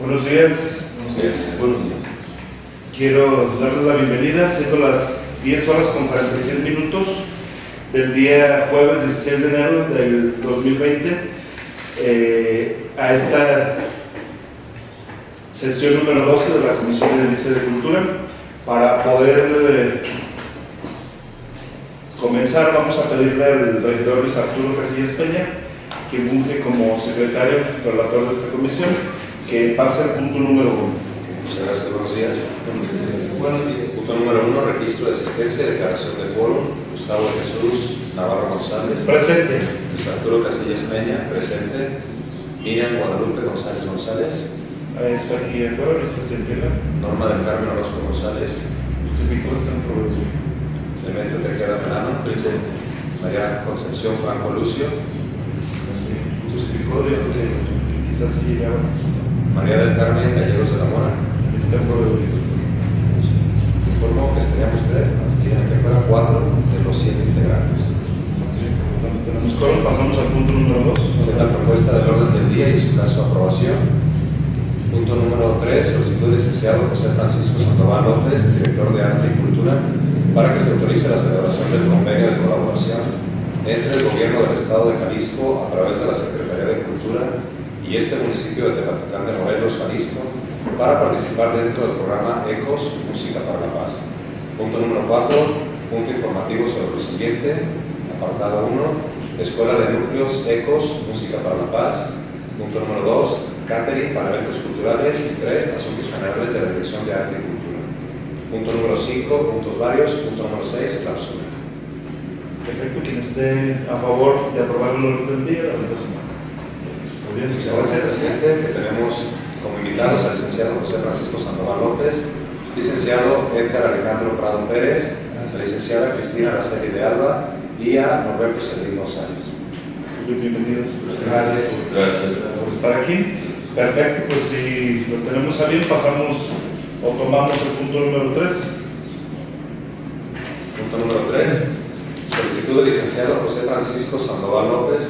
Buenos días. Bueno, quiero darles la bienvenida, siendo las 10 horas con 46 minutos del día jueves 16 de enero del 2020 eh, a esta sesión número 12 de la Comisión de Delicia de Cultura. Para poder eh, comenzar, vamos a pedirle al regidor Luis Arturo Casillas Peña, que funge como secretario relator de esta comisión, que pase al punto número uno. Muchas gracias, buenos días. Buenos días. Punto número uno, registro de asistencia, declaración de quórum. Gustavo Jesús Navarro González. Presente. Luis Arturo Casillas Peña, presente. Miriam Guadalupe González González. Está aquí el presente. Norma del Carmen Orozco González. Justificó esta probabilidad. Demetrio Tejeda Melano. Presente. María Concepción Franco Lucio. Justificó de que quizás sí llegaba. María del Carmen Gallegos de la Mora. Está probabilidad. Informó que estaríamos tres, más quieren que fueran cuatro de los siete integrantes. Tenemos coro, pasamos al punto número dos. de la propuesta del orden del día y su caso aprobación. Punto número 3, solicitud del licenciado José Francisco Sandoval López, director de Arte y Cultura, para que se autorice la celebración del convenio de colaboración entre el gobierno del Estado de Jalisco a través de la Secretaría de Cultura y este municipio de Tepatitlán de Morelos, Jalisco, para participar dentro del programa ECOS Música para la Paz. Punto número 4, punto informativo sobre lo siguiente, apartado 1, Escuela de Núcleos ECOS Música para la Paz. Punto número 2, catering para eventos culturales. Y 3, asuntos generales de la Dirección de Arte y Cultura. Punto número 5, puntos varios. Punto número 6, clausura. Perfecto, quien esté a favor de aprobar el orden del día, la. Bien, muchas gracias. Presidente, que tenemos como invitados al licenciado José Francisco Sandoval López, licenciado Edgar Alejandro Prado Pérez, la licenciada Cristina Araceli de Alba y a Norberto Cedrín González. Muy bienvenidos. Gracias. Gracias. por estar aquí. Perfecto, pues si lo tenemos a bien, pasamos o tomamos el punto número 3. Punto número 3. Solicitud del licenciado José Francisco Sandoval López,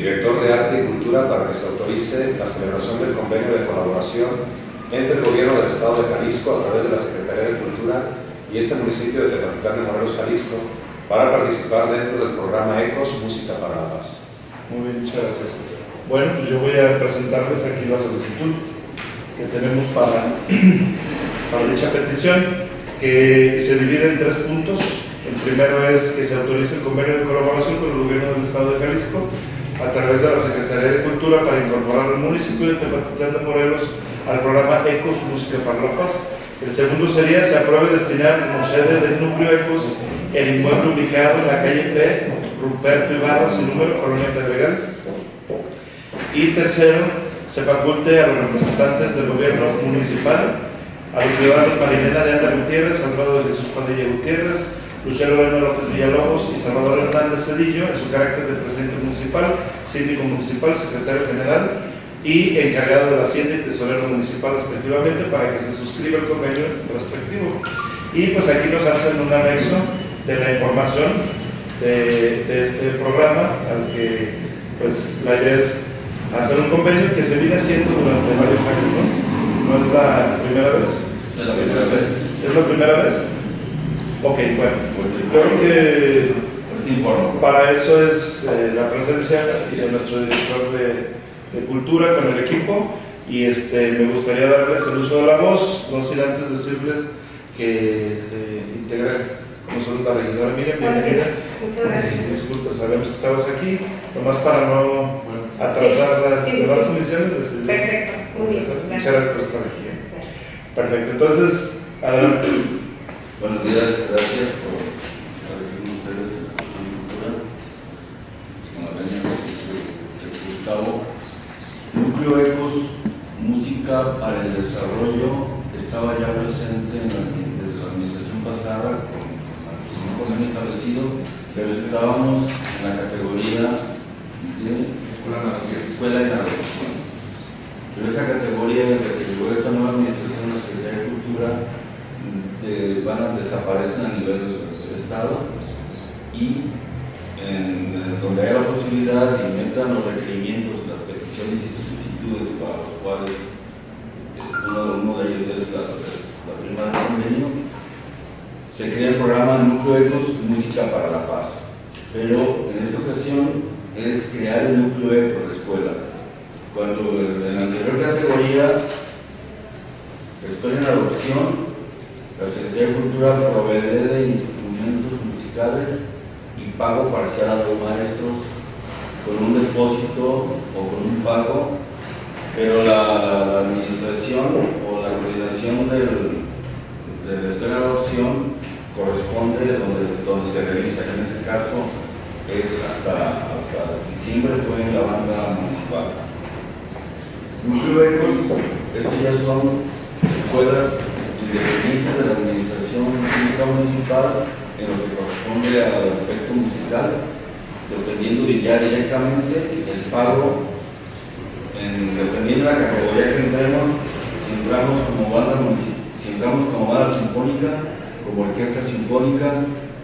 director de Arte y Cultura, para que se autorice la celebración del convenio de colaboración entre el gobierno del Estado de Jalisco a través de la Secretaría de Cultura y este municipio de Tepatitlán de Morelos, Jalisco, para participar dentro del programa ECOS Música para la Paz. Muy bien, muchas gracias. Bueno, pues yo voy a presentarles aquí la solicitud que tenemos para, para dicha petición, que se divide en tres puntos. El primero es que se autorice el convenio de colaboración con el gobierno del Estado de Jalisco a través de la Secretaría de Cultura para incorporar al municipio de Tepatitlán de Morelos al programa ECOS Música para la. El segundo sería se apruebe destinar como sede del núcleo ECOS el inmueble ubicado en la calle P, Ruperto Ibarra, sin número, Colonia Pedregal. Y tercero, se faculte a los representantes del gobierno municipal, a los ciudadanos Marilena de Anda Gutiérrez, Salvador de Jesús Padilla Gutiérrez, Luciano Bueno López Villalobos y Salvador Hernández Cedillo, en su carácter de presidente municipal, síndico municipal, secretario general y encargado de la Hacienda y tesorero municipal respectivamente para que se suscriba el convenio respectivo. Y pues aquí nos hacen un anexo de la información de, de este programa, al que pues la idea es hacer un convenio que se viene haciendo durante varios años, ¿no? No es la primera vez. Es la primera vez. ¿Es la primera vez? Ok, bueno. Creo que para eso es eh, la presencia de nuestro director de, de cultura con el equipo y este, me gustaría darles el uso de la voz, no sin antes decirles que se integra con nosotros la regidora Miriam, bienvenida. Muchas gracias. Disculpa, sabemos que estabas aquí, nomás para no atrasar las Sí, sí, demás comisiones. Perfecto, muy bien. Muchas Gracias. gracias por estar aquí. Perfecto, entonces, adelante. Buenos días, gracias por estar aquí con ustedes en la Comisión de Cultura. Con la de Gustavo. Núcleo Ecos, música para el desarrollo, estaba ya presente en la, desde la administración pasada con, un convenio establecido, pero estábamos en la categoría de escuela de navegación. Pero esa categoría, desde que llegó esta nueva administración de la Secretaría de Cultura, de- van a desaparecer a nivel del Estado y donde haya la posibilidad inventan los requerimientos, las peticiones y solicitudes para los cuales esa es la, es la firma del convenio, se crea el programa Núcleo Ecos Música para la Paz. Pero en esta ocasión es crear el núcleo eco de escuela. Cuando en la anterior categoría, estoy en adopción, la Secretaría de Cultura provee de instrumentos musicales y pago parcial a los maestros con un depósito o con un pago, pero la, administración o la coordinación del, de la escuela de adopción corresponde donde, donde se realiza, en este caso es hasta, hasta diciembre fue en la banda municipal. Núcleo Ecos, ya son escuelas independientes de la administración pública municipal en lo que corresponde al aspecto musical, dependiendo de ya directamente el pago, en, dependiendo de la categoría que entremos, si entramos como banda municipal, si entramos como banda sinfónica, como orquesta sinfónica,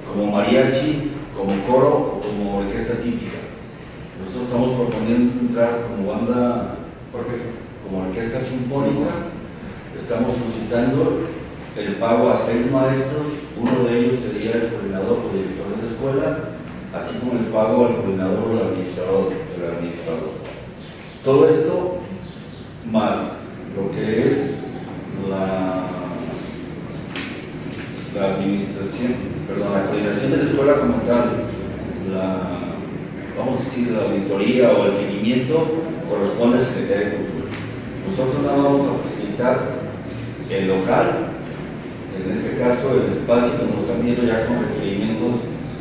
como mariachi, como coro o como orquesta típica. Nosotros estamos proponiendo entrar como banda, como orquesta sinfónica, estamos solicitando el pago a seis maestros, uno de ellos sería el coordinador o director de la escuela, así como el pago al coordinador o al administrador, el administrador. Todo esto más lo que es la, administración, perdón, la coordinación de la escuela como tal, la, vamos a decir, la auditoría o el seguimiento corresponde a la Secretaría de Cultura. Nosotros no vamos a facilitar el local, en este caso el espacio que nos están viendo ya con requerimientos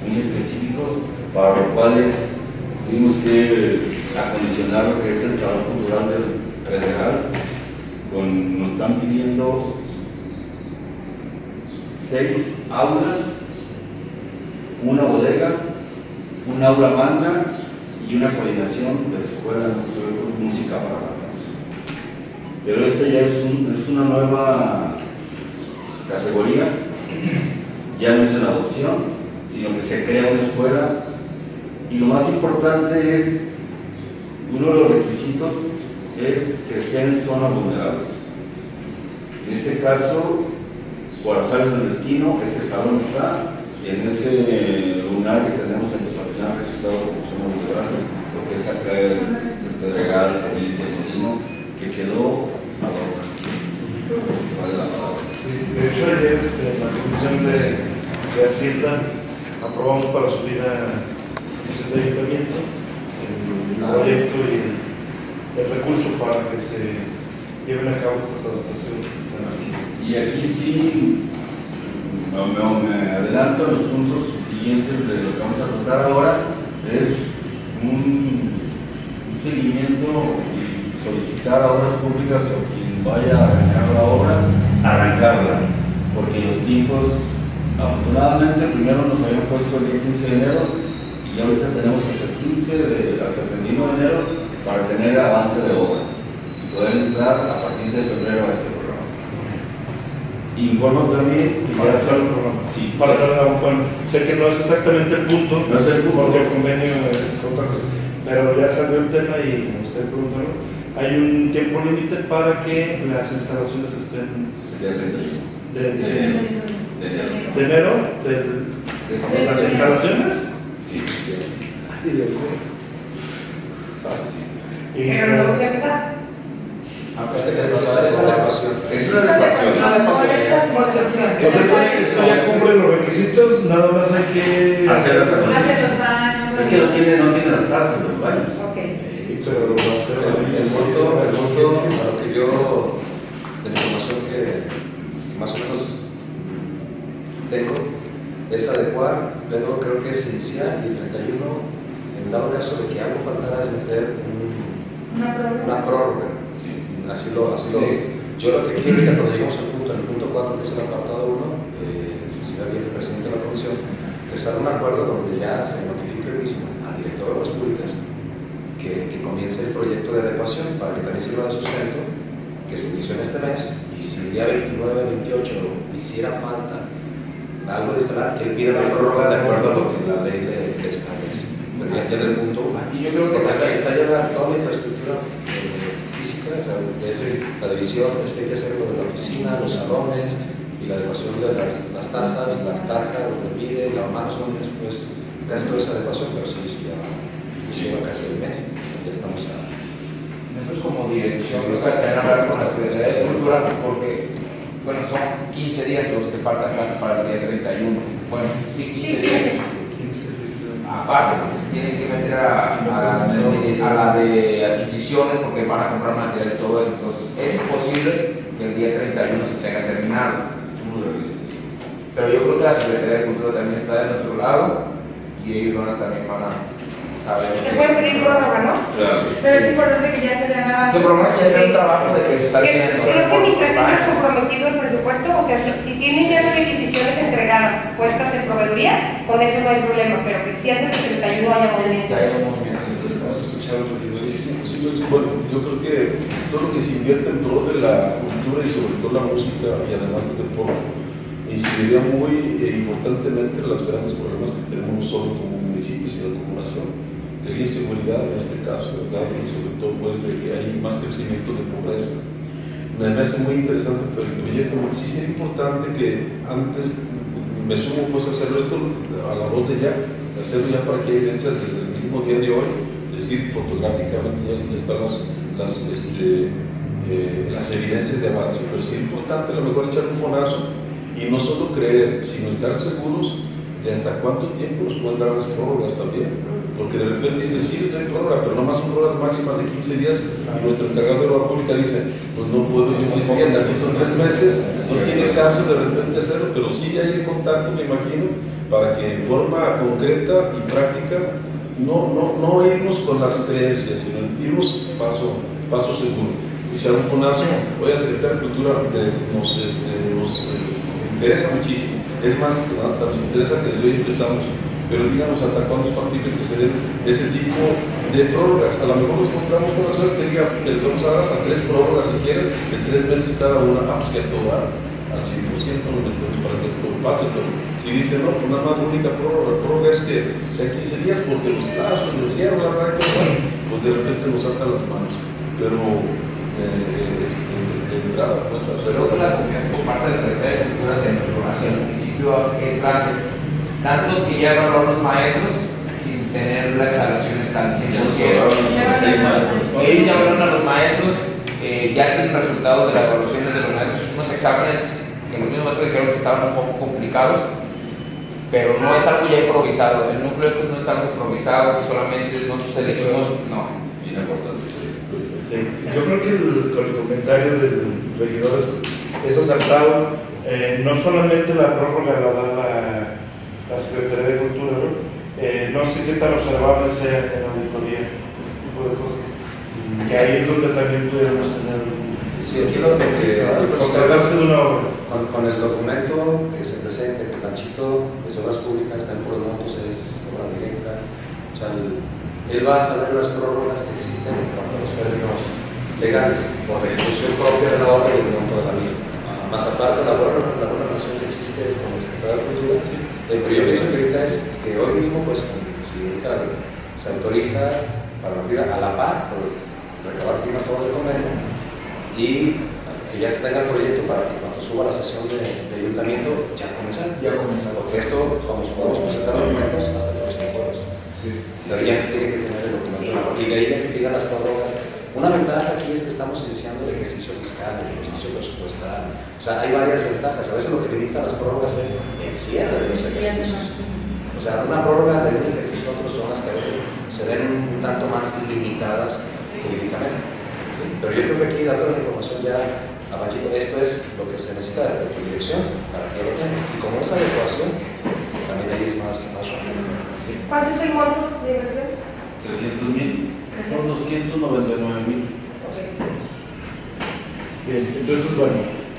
muy específicos, para los cuales tuvimos que acondicionar lo que es el Salón Cultural del Federal, nos están pidiendo seis aulas, una bodega, un aula magna y una coordinación de la Escuela de Música para la Paz. Pero esta ya es, un, es una nueva categoría, ya no es en adopción, sino que se crea una escuela y lo más importante es, uno de los requisitos es que sea en zona vulnerable. En este caso, por azar del destino, este salón está en ese lugar que tenemos en Tepatitlán registrado como zona vulnerable, lo que es acá el Pedregal, Feliz Molino, que quedó De hecho, ayer este, en la comisión de, de Hacienda aprobamos para subir a de ayuntamiento el proyecto y el, el recurso para que se lleven a cabo estas adaptaciones que están haciendo. Y aquí sí me, me adelanto a los puntos siguientes de lo que vamos a tratar ahora. Es un, un seguimiento y solicitar a obras públicas vaya a arrancar la obra, arrancarla. Porque los tiempos, afortunadamente, primero nos habían puesto el día 15 de enero y ahorita tenemos hasta el 15 de, hasta el 31 de enero para tener avance de obra y poder entrar a partir de febrero a este programa. Informo también que Para hacer el programa. sí, Para dar, bueno, sé que no es exactamente el punto, No es el punto. porque el convenio es otra cosa, pero ya salió el tema y gustaría preguntarlo. Hay un tiempo límite para que las instalaciones estén de de enero. ¿De enero? ¿De Desde- las instalaciones? Sí, sí, Ay, Dios mío. ah, Pero luego se empezar. Aunque esa es la ecuación. Es una adecuación. Entonces, esto ya cumple los requisitos, nada más hay que Hacer los baños. Es que no tiene, no tiene las tazas los baños. Pero lo va a hacer El, el monto, el monto, a lo que yo, de la información que, que más o menos tengo, es adecuar, pero creo que es inicial y el 31, en dado caso de que algo faltara, es meter un- Una prórroga. una prórroga. Sí. Así lo, así lo- Yo lo que quiero, ahorita cuando lleguemos al punto, en el punto 4, que es el apartado 1, eh, si va bien el presidente de la comisión, que se haga un acuerdo donde ya se notifique el mismo al director de obras públicas que, que comience el proyecto de adecuación para que también sirva de sustento, que se inició en este mes, y si el día 29, 28 hiciera falta algo de instalar, que él pida la prórroga de acuerdo a lo que la ley le, le establece. Pero ya tiene el punto 1. Y yo creo que hasta está ya toda la infraestructura eh, física la división, este hay que hacer lo de la oficina, los salones y la adecuación de las, las tazas, las tarjas, los pide, la manos, pues casi toda esa adecuación, pero sí, sí, ya lleva casi el mes, ya estamos a... Es como dirección, creo que también hablar con la Secretaría de Cultura porque, bueno, son 15 días los que faltan casi para el día 31. Bueno, sí, 15 Sí, días. 15. Aparte, porque se tienen que meter a, a, a la de adquisiciones porque van a comprar material y todo eso. Entonces, es posible que el día 31 se tenga terminado. Pero yo creo que la Secretaría de Cultura también está de nuestro lado y ellos van a- también van a. Se puede pedir prórroga, ¿no? Claro. Pero es importante que ya se le haga. Que por lo menos ya sea un Sí. trabajo de que se está haciendo. Creo que mientras tengas comprometido el presupuesto, o sea, si, si tienen ya las requisiciones entregadas, puestas en proveeduría, con eso no hay problema, pero que si antes del 31 haya movimiento. Ya lo que pues, bueno, yo creo que todo lo que se invierte en pro de la cultura y sobre todo la música y además del deporte incidiría muy eh, importantemente en los grandes problemas que tenemos no solo como municipio sino como nación de inseguridad en este caso, ¿verdad? Y sobre todo pues de que hay más crecimiento de pobreza. Me parece muy interesante pero el proyecto, sí sería importante que antes me sumo pues a hacerlo esto a la voz de ya, hacerlo ya para que haya evidencias desde el mismo día de hoy, es decir, fotográficamente ya están las, las, este, eh, las evidencias de avance, pero es importante a lo mejor echar un fonazo y no solo creer, sino estar seguros de hasta cuánto tiempo nos pueden dar las prórrogas también. Porque de repente dice, sí, estoy prórroga, pero nomás son prórrogas máximas de 15 días y nuestro encargado de obra pública dice, pues no puedo yo 15 días, así son tres meses, no tiene caso de repente hacerlo, pero sí hay el contacto, me imagino, para que en forma concreta y práctica no, no, no irnos con las creencias, sino irnos paso, paso seguro. Echar un fonazo, voy a secretario de Cultura, de- nos, este, nos eh, interesa muchísimo. Es más, ¿no? nos interesa que desde hoy empezamos, pero díganos hasta cuándo es factible que se den ese tipo de prórrogas. A lo mejor nos encontramos con la suerte que diga, les vamos a dar hasta tres prórrogas si quieren, de tres meses cada una, ah, pues que dar al 100% no metemos para que esto pase, pero si dicen, no, pues nada más la única prórroga, prórroga es que sea 15 días porque los plazos, el encierro, la verdad que bueno, pues de repente nos saltan las manos. Pero eh, este, de entrada, pues hacerlo. Creo que la confianza por parte de la Secretaría de Cultura nuestro- hacia el municipio es grande. Tanto que ya evaluaron los maestros sin tener las instalaciones al Ya nos 100%. cobraron los seis maestros. Ellos ya evaluaron a los maestros, eh, ya tienen resultados de la evaluación de los maestros, unos exámenes que los mismos maestros dijeron que estaban un poco complicados, pero no es algo ya improvisado. El núcleo pues, no es algo improvisado, que solamente nosotros elegimos, no. Bien importante. Sí, yo creo que el, con el comentario del regidor es, es acertado. Eh, no solamente la prórroga la da la, la Secretaría de Cultura, ¿no? Eh, no sé qué tan observable sea en la auditoría, ese tipo de cosas. Que ahí es donde también pudiéramos tener un- Sí, aquí lo que... contratarse de una obra. Con, con el documento que se presenta, que Panchito de Obras Públicas está en puros montos, es obra directa. O sea, el- él va a saber las prórrogas que existen en cuanto a los términos legales, por la ejecución propia de la obra y el monto de la misma. Más aparte, la buena, la buena relación que existe con el secretario de Cultura, el yo pienso que ahorita es que hoy mismo, pues, se autoriza para la a la par, pues, recabar firmas por el convenio, y que ya se tenga el proyecto para que cuando suba la sesión de, de ayuntamiento ya comenzar. Ya comenzar. Porque esto, como podemos presentar documentos hasta el próximo jueves. Pero ya se tiene que tener el documento. Y de ahí ya que pidan las prórrogas. Una ventaja aquí es que estamos iniciando el ejercicio fiscal, el ejercicio presupuestal. O sea, hay varias ventajas. A veces lo que limitan las prórrogas es el cierre de los ejercicios. O sea, una prórroga de un ejercicio a otro son las que a veces se ven un tanto más limitadas jurídicamente. ¿sí? Pero yo creo que aquí dando la información ya a Panchito, esto es lo que se necesita de tu dirección para que lo tengas. Y como esa adecuación, también ahí es más, más rápido. ¿Cuánto es el monto de inversión? 300 mil. Son 299 mil. Bien, entonces, bueno,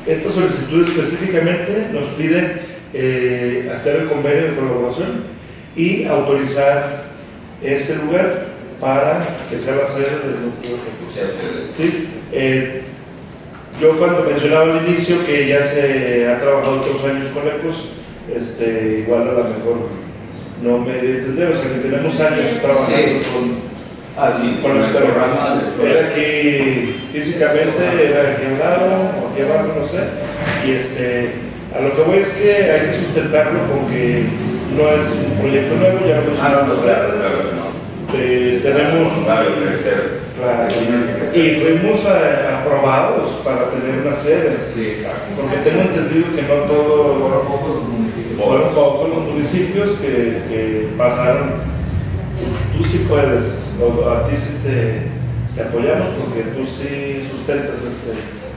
esta solicitud específicamente nos pide eh, hacer el convenio de colaboración y autorizar ese lugar para que sea la sede del de hace. Sí, eh, yo cuando mencionaba al inicio que ya se ha trabajado otros años con ECOS, este, igual a lo mejor no me dio a entender, o sea que tenemos años trabajando Sí. con, Ah, sí, con este programa. Era aquí físicamente, era aquí a un lado, o aquí abajo, no sé. Y este, a lo que voy es que hay que sustentarlo porque no es un proyecto nuevo, ya lo Ah, no, no, claro, no. Eh, tenemos Claro. Claro. Que. Y fuimos eh, aprobados para tener una sede. Sí, exacto. Porque tengo entendido que no todo, Fueron pocos municipios. fueron pocos los municipios que, que pasaron. Tú sí puedes, o a ti sí te, te apoyamos porque tú sí sustentas este,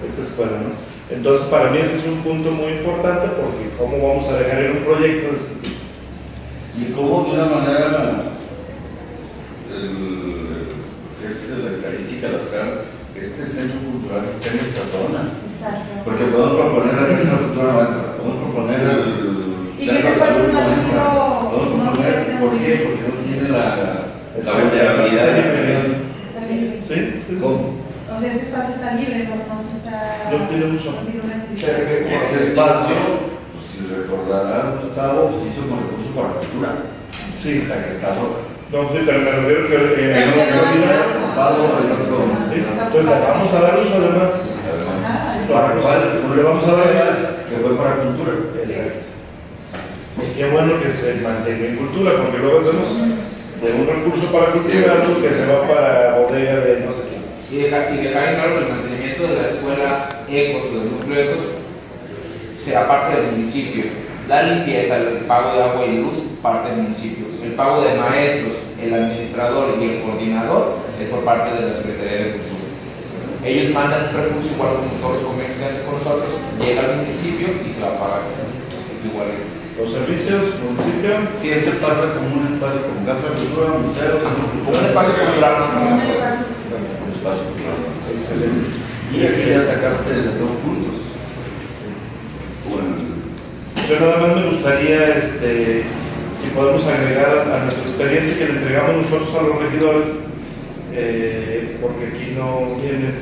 esta escuela, ¿no? Entonces, para mí ese es un punto muy importante porque cómo vamos a dejar ir un proyecto de este tipo. Y cómo de una manera el- es la estadística al azar, este centro cultural está en esta zona. Exacto. Porque podemos proponer la mesa cultura podemos proponer el Y centro que de se un podemos proponer, ¿por qué? Porque no tiene la, la Exacto. vulnerabilidad de la. Está libre. ¿Sí? ¿Cómo? O sea, este espacio está libre, no, no se está. No tiene uso. Este espacio, pues, si recordarás, Gustavo, se hizo con recursos para cultura. Sí. O sea, que está loca. No, sí, pero me refiero que... eh, haya- ocupado el otro. Sí, entonces le vamos a dar uso además. Además, Ah, para cuál, Le vamos a dar que fue para cultura. Exacto. Y qué bueno que se mantenga en cultura, porque luego hacemos de un recurso para cultura algo que se va para bodega de no sé quién. Y dejar, y dejar en claro que el mantenimiento de la escuela ECOS o del núcleo ECOS será parte del municipio. La limpieza, el pago de agua y luz, parte del municipio. El pago de maestros, el administrador y el coordinador es por parte de la Secretaría de Cultura. Ellos mandan un recurso igual como todos los hacen con nosotros, llega al municipio y se va a pagar. Igual. Los servicios, municipio, Si este pasa como un espacio como casa de cultura, museo, centro Un espacio cultural Un espacio. Cultural. excelente. Y es que ya atacaste desde dos puntos. Bueno, Yo nada más me gustaría, este, si podemos agregar a nuestro expediente que le entregamos nosotros a los regidores, eh, porque aquí no viene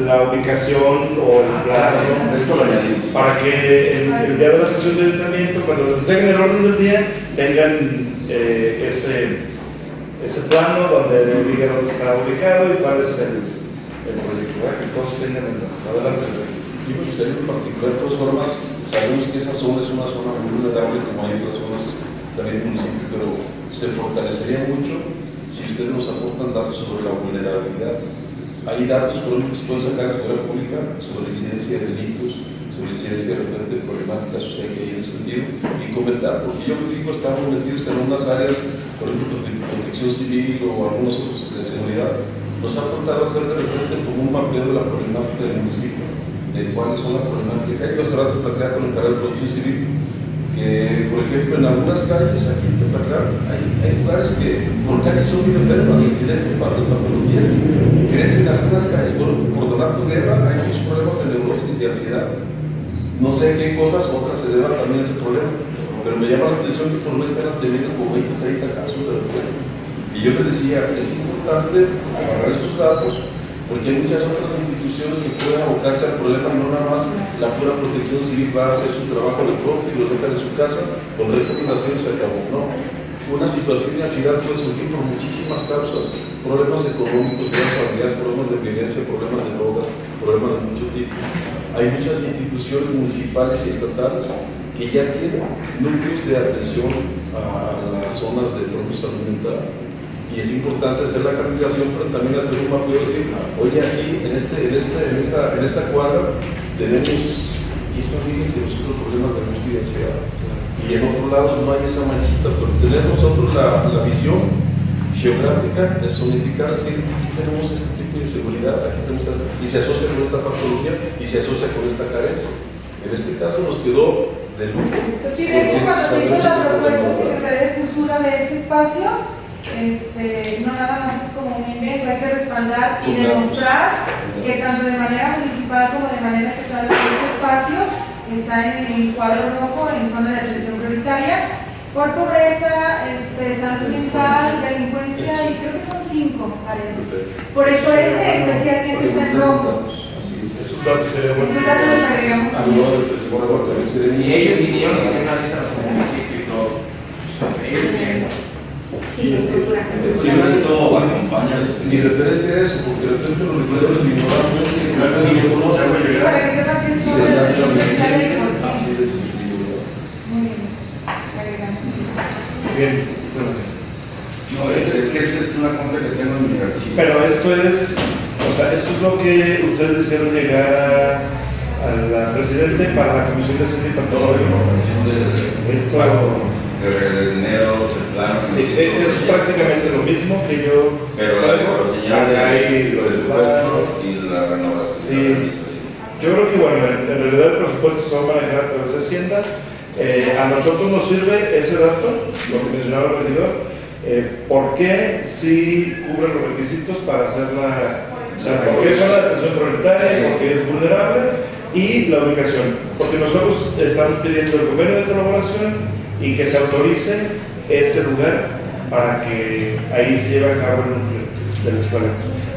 la ubicación o el lo añadimos. para que el, el día de la sesión de ayuntamiento, cuando les entreguen el orden del día, tengan eh, ese, ese plano donde diga dónde está ubicado y cuál es el, el proyecto, ¿verdad? que todos tengan el adelante. Y me gustaría en particular, de todas formas, sabemos que esa zona es una zona muy vulnerable como hay otras zonas también del municipio, pero se fortalecería mucho si ustedes nos aportan datos sobre la vulnerabilidad. Hay datos, que se pueden sacar a la seguridad pública sobre la incidencia de delitos, sobre la incidencia de repente de problemática social que hay en ese sentido, y comentar, porque yo me fijo, estamos metidos en unas áreas, por ejemplo, de protección civil o algunos otros de seguridad, nos ha faltado hacer de repente como un mapeo de la problemática del municipio de cuáles son las problemáticas que hay. Yo hace rato platicaba con el cargo de producción civil, que por ejemplo en algunas calles aquí en Tepatlán hay, hay lugares que por calles son muy enfermas de incidencia para las patologías. Crecen en algunas calles por, por donato guerra, hay muchos problemas de neurosis, de ansiedad. No sé qué cosas otras se deban también a ese problema, pero me llama la atención que por no están teniendo como 20 30 casos de repente. Y yo les decía, es importante agarrar estos datos porque hay muchas otras instituciones que pueden abocarse al problema y no nada más la pura protección civil va a hacer su trabajo de propio y lo dejan en su casa con recomendaciones se acabó. No, una situación de ansiedad puede surgir por muchísimas causas, problemas económicos, problemas familiares, problemas de violencia, problemas de drogas, problemas de mucho tipo. Hay muchas instituciones municipales y estatales que ya tienen núcleos de atención a las zonas de salud mental y es importante hacer la capacitación, pero también hacer un mapeo y decir, oye, aquí en, este, en, este, en, esta, en esta cuadra tenemos, y esto fíjense, nosotros problemas de angustia y en otros lados no hay esa manchita, pero tener nosotros la, la visión geográfica, es unificar, decir, aquí tenemos este tipo de inseguridad, aquí tenemos esta- y se asocia con esta patología y se asocia con esta carencia. En este caso nos quedó de lujo. Pues sí, de hecho, cuando se hizo la propuesta Secretaría de Cultura de este espacio, este, no nada más es como un invento, hay que respaldar y demostrar que tanto de manera municipal como de manera estatal este espacio está en el cuadro rojo en zona de atención prioritaria. Por pobreza, este, salud mental, delincuencia. y creo que son cinco áreas. Por eso este especialmente está en rojo. Esos datos los agregamos. Y ellos vinieron y hicieron una cita y todo. Sí. Sí, esto acompaña Mi referencia es eso, porque de repente los recuerdos sí, conocen. Sí, para que sepan que son exactamente. y. Así de sencillo. Muy bien. Bien. No, es, es que esa es una compra que tengo en mi archivo. Pero esto es, o sea, esto es lo que ustedes hicieron llegar a- al presidente para la Comisión de Cine y Toda la Patrimonio. información de, Esto, de plan. sí, es, es prácticamente lo mismo que yo. Pero la de de los presupuestos y la renovación. Sí. la. Yo creo que, bueno, en, en realidad el presupuesto se va a manejar a través de Hacienda. Eh, a nosotros nos sirve ese dato, lo que mencionaba el regidor, eh, por qué si cubre los requisitos para hacer la. O sea, por qué es zona de atención prioritaria, por qué es vulnerable y la ubicación. Porque nosotros estamos pidiendo el convenio de colaboración y que se autorice ese lugar para que ahí se lleve a cabo el núcleo de la escuela.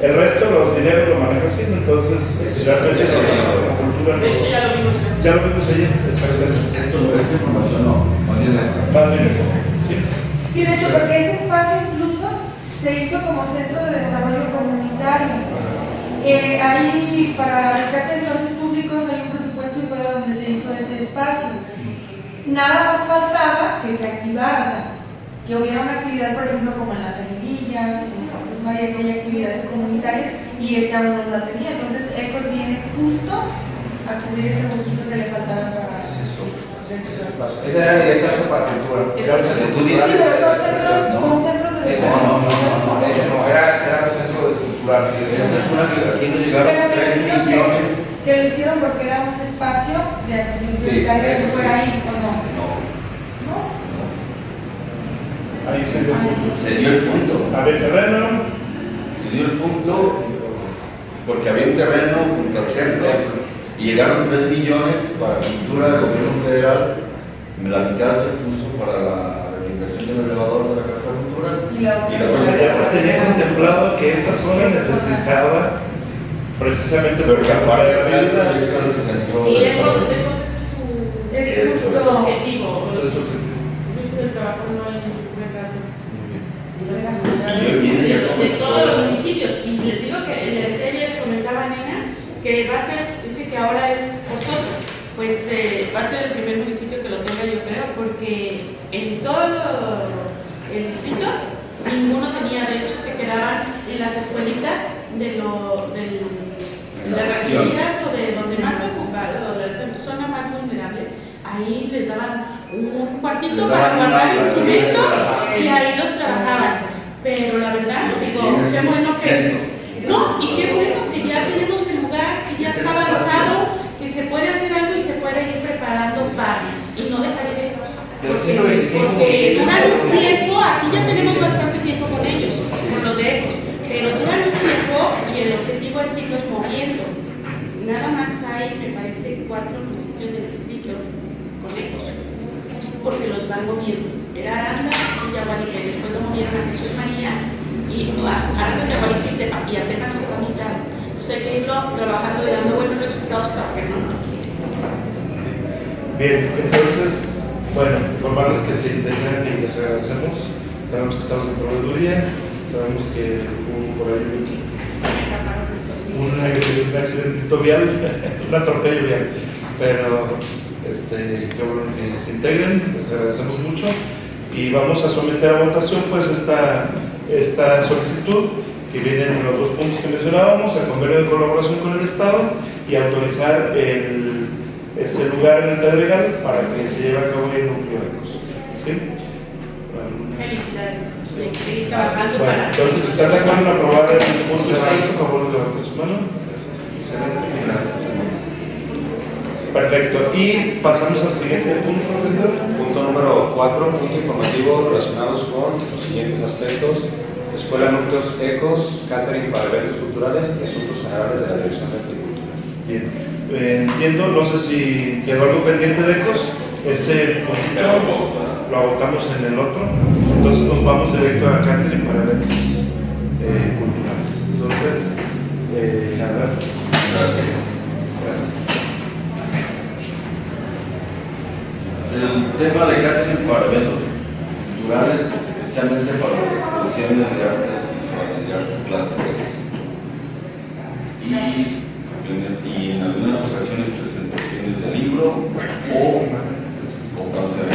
El resto, los dineros lo maneja Hacienda, entonces realmente sí. la cultura De hecho, ya lo vimos. ya lo vimos ayer, exactamente. Esto, esta información no, más bien esta. Más bien eso. Sí. Sí, de hecho, porque ese espacio incluso se hizo como centro de desarrollo comunitario. Eh, ahí, para rescate de espacios públicos, hay un presupuesto y fue donde se hizo ese espacio. Nada más faltaba que se activara, o sea, que hubiera una actividad, por ejemplo, como en las semillas, como en María, que hay actividades comunitarias, y esta aún no la tenía. Entonces, ECOS viene justo a cubrir ese poquito que le faltaba para Esa era directamente para cultura. Era un centro Tú Sí, cultural. dices- pero son centros, No. son centros de Ese No, no, no, no, no. ese no, era, era un centro cultural. sí, ese Esta es no. una que aquí nos llegaron Pero me 3 imagino millones. que, que lo hicieron porque era un espacio de atención Sí, prioritaria que sí. ahí o no. No, ¿No? Ahí se dio. se dio el punto. A ver, terreno. Se dio el punto porque había un terreno junto al templo y llegaron 3 millones para cultura del gobierno federal. La mitad se puso para la rehabilitación del elevador de la Casa de Cultura. Y la Y la O sea, ya se tenía contemplado que esa zona necesitaba precisamente Pero que aparte la está el vida. proyecto del centro Y de Ecos, desarrollo. Ecos ese es su, Es Eso, su justo. objetivo. Eso es- Justo el trabajo no hay ningún errado. Y hoy viene ya como de todos los municipios. Y les digo que en la serie comentaba Nena que va a ser, dice que ahora es forzoso. Pues eh, va a ser el primer municipio que lo tenga, yo creo, porque en todo el distrito ninguno tenía, de hecho se quedaban en las escuelitas de, lo, del, de las rancherías o de donde más o de la zona más vulnerable. Ahí les daban un cuartito para guardar instrumentos y ahí los trabajaban. Pero la verdad, digo, qué bueno que. No, y qué bueno que ya tenemos el lugar, que ya Este está avanzado, que se puede hacer algo y se puede ir preparando para. Y no dejar eso. De los Porque, 125 porque municipios, duran un 125. tiempo, aquí ya tenemos bastante tiempo con ellos, con los de ECOS, pero duran un tiempo y el objetivo es irlos moviendo. Nada más hay, me parece, cuatro municipios del distrito con ECOS, porque los van moviendo. Era Aranda y Yaguaribe, después lo movieron a Jesús María y Aranda, y Tepa, y Tepa no se va a quitar. Entonces hay que irlo trabajando y dando buenos resultados para que no nos quiten. Bien, entonces, bueno, informarles que se integran y les agradecemos. Sabemos que estamos en proveeduría, sabemos que hubo por ahí un, un accidentito vial, un atropello vial, pero este, qué bueno que se integren, les agradecemos mucho y vamos a someter a votación pues esta, esta solicitud que vienen los dos puntos que mencionábamos, el convenio de colaboración con el Estado y autorizar el, ese lugar en el Pedregal para que se lleve a cabo el núcleo de cosas. ¿Sí? Bueno, Felicidades. Trabajando bueno, para. entonces, ¿están de acuerdo en aprobar el punto a favor de su mano? Excelente. Perfecto. Y pasamos al siguiente punto, regidor. Punto número 4, punto informativo relacionados con los siguientes aspectos. Escuela Núcleos Ecos, catering para eventos culturales y asuntos generales de la Dirección de Agricultura. Bien. Eh, entiendo, no sé si quedó algo pendiente de ECOS. Ese puntito lo agotamos en el otro. Entonces nos vamos directo a catering para eventos eh, culturales. Entonces, eh, nada. Gracias. Gracias. El tema de catering para eventos culturales, especialmente para los exposiciones de artes visuales, de artes plásticas. Y en, este- algunas ocasiones presentaciones de libro o, o cuando se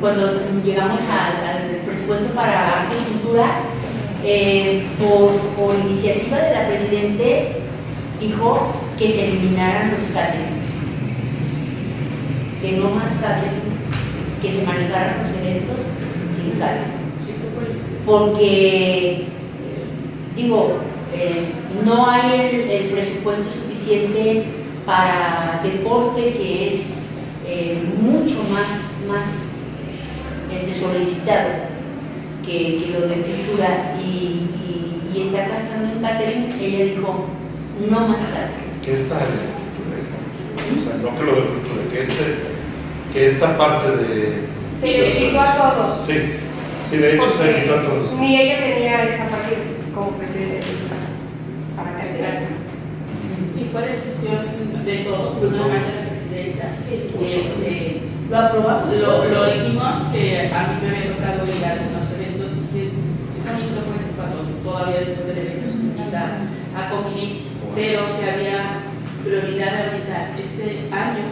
cuando llegamos al, presupuesto para arte y cultura, eh, por, iniciativa de la Presidente, dijo que se eliminaran los catering, que no más catering, que se manejaran los eventos sin catering. Porque, digo, eh, no hay el, presupuesto suficiente para deporte, que es eh, mucho más este, solicitado que, que lo de cultura, y, y- y está gastando en catering, ella dijo, no más catering. que esta o sea, no que lo de cultura, que, este, que esta parte de... Se les quitó a todos. Sí, sí, de hecho se Porque quitó a todos. Ni ella tenía esa parte como presidencia para cargar. Sí, fue decisión de todos, no más de la presidenta. Este, ¿Lo aprobamos? Lo, lo dijimos que a mí me había tocado ir a algunos eventos que es, es bonito pues cuando todavía después del evento se invita a convivir, pero que había prioridad ahorita este año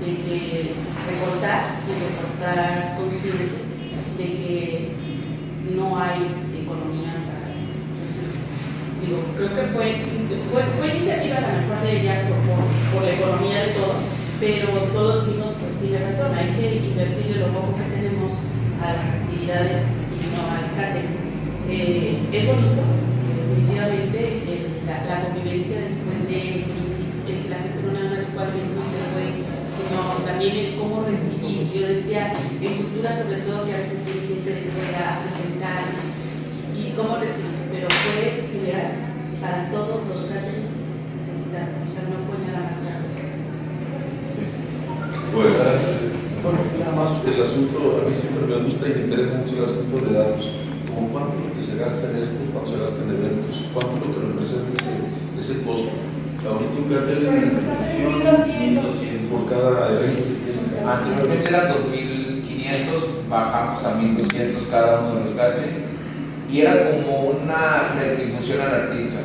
de que recortar y recortar conscientes de que no hay economía para esto. Entonces, digo, creo que fue, fue, fue iniciativa a lo mejor de ella por, por, por la economía de todos, pero todos vimos pues tiene razón, hay que invertirle lo poco que tenemos a las actividades y no al catering. Eh, es bonito, definitivamente, el- la, la convivencia después de el la gente no nada más fue al evento y se fue, sino también el cómo recibir. Yo decía, en cultura sobre todo, que a veces viene gente de fuera a presentar y cómo recibir, pero fue general para todos los catering se quitaron, o sea, no fue nada más caro. Pues, bueno, nada más el asunto, a mí siempre me gusta y me interesa mucho el asunto de datos. Como cuánto es lo que se gasta en esto, cuánto se gasta en eventos, cuánto es lo que representa ese, ese costo. Ahorita un cartel en Por ejemplo, 1200 por cada evento que tiene. Anteriormente eran 2.500, bajamos a 1.200 cada uno de los catering y era como una retribución al artista.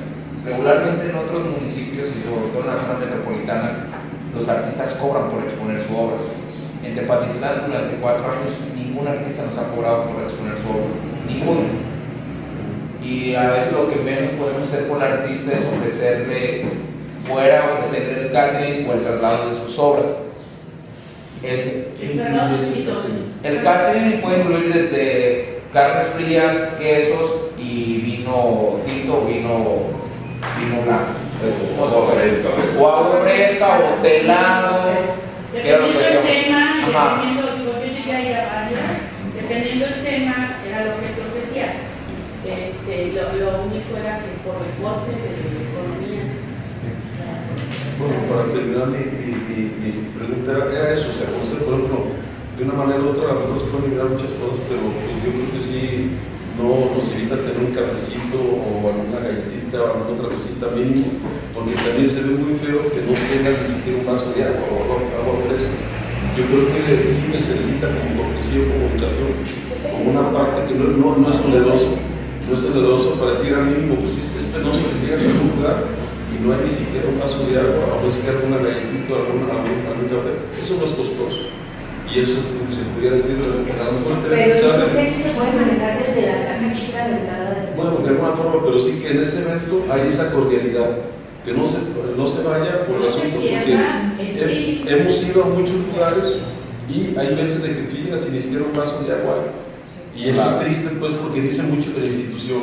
Regularmente en otros municipios y sobre todo en la zona metropolitana, los artistas cobran por exponer su obra. En Tepatitlán durante cuatro años ningún artista nos ha cobrado por exponer su obra, ninguno. Y a veces lo que menos podemos hacer por el artista es ofrecerle fuera, ofrecerle el catering o el traslado de sus obras. Dos. El catering puede incluir desde carnes frías, quesos y vino tinto o vino, vino blanco o fresca, o agua fresca o té helado. Que era lo que se. Ajá. Dependiendo del tema, era lo que se ofrecía. Este, lo, lo único era que por el bote de economía. Bueno, para terminar, mi, mi, mi pregunta era, eso, o sea, por ejemplo, de una manera u otra, las personas pueden mirar muchas cosas, pero pues yo creo que sí no nos evita tener un cafecito o alguna galletita o alguna otra cosita mínimo, porque también se ve muy feo que no tengan ni siquiera un vaso de agua o agua, fresca. Yo creo que sí se necesita como cortesía, comunicación, como una parte que no, no, no es oneroso, no es oneroso para decir al mínimo, pues es, es penoso que llegas a un lugar y no hay ni siquiera un vaso de agua, o es que alguna galletita, algún, algún, algún café, eso no es costoso. Y eso se pudiera decir, a lo mejor Pero creo que eso se puede manejar desde la caja chica de cada... bueno, de alguna forma, pero sí que en ese evento hay esa cordialidad, que no se, no se vaya por el asunto, porque he- hemos ido a muchos lugares y hay veces de que tú llegas y ni siquiera un vaso de agua. Y eso es triste, pues, porque dice mucho de la institución.